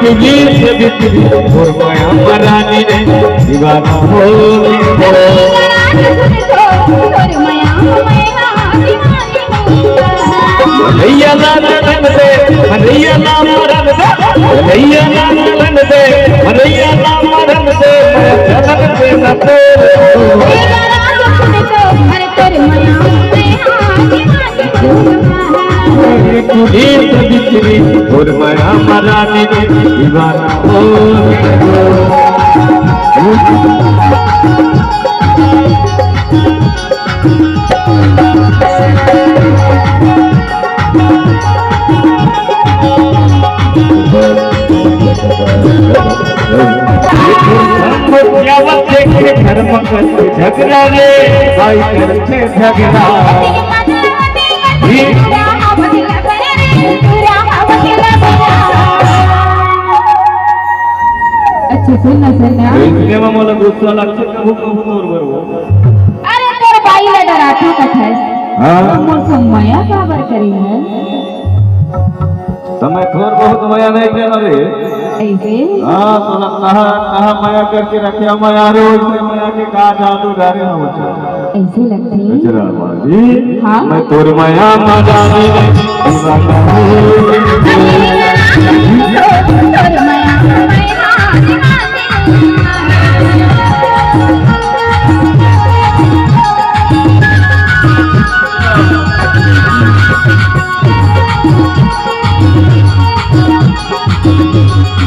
तुझे से और माया मरानी रे दीवाना हो भैया ना रन दे भैया ना मरन दे भैया ना रन दे बिक्री और माया मरानी रे दीवाना हो धर्म झगड़ा रे भाई करते झगड़ा तेव्हा मला गुस्सा लागतो कबू कबू मोर बरोबर अरे तोर बाईला डरातो कथास हा? मोर समया काबर करी है समय थोर बहुत माया नहीं केला रे ऐसे हाँ तो ना कहा कहा माया करके रखे? माया रोज में माया के का जादू डारे होता ऐसे लगती गजरा बाजी हाँ? मैं तोर माया मा जाने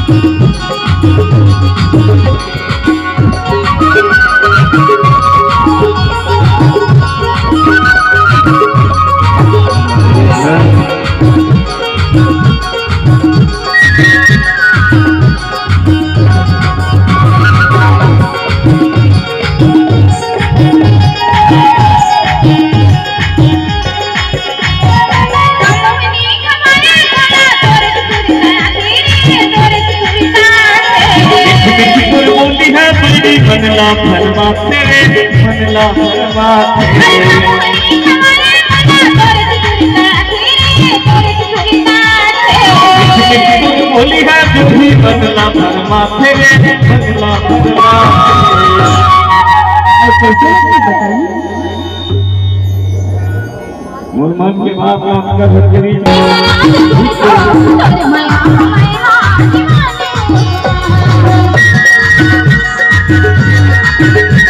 दीवाना बोली बनला फरमा तेरे फरमा तेरे बोली है बुद्धि बनला फरमा तेरे बनला फरमा कैसे लगती बताइए। मोर मन के बाप राम का भटकरी